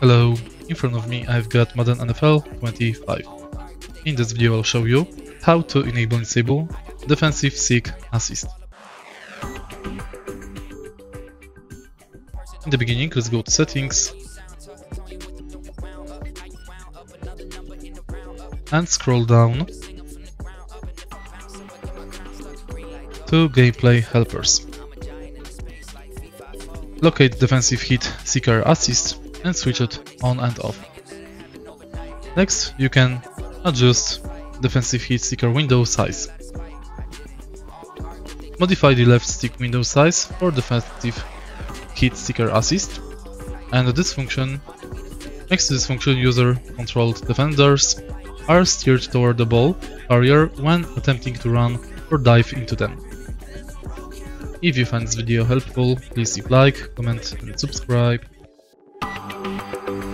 Hello, in front of me I've got Madden NFL 25. In this video I'll show you how to enable and disable defensive seek assist. In the beginning let's go to settings and scroll down to gameplay helpers. Locate defensive heat seeker assist and switch it on and off. Next, you can adjust defensive heat seeker window size. Modify the left stick window size for defensive heat seeker assist, and this function Next to this function, user-controlled defenders are steered toward the ball carrier when attempting to run or dive into them. If you find this video helpful, please leave like, comment and subscribe. Thank you.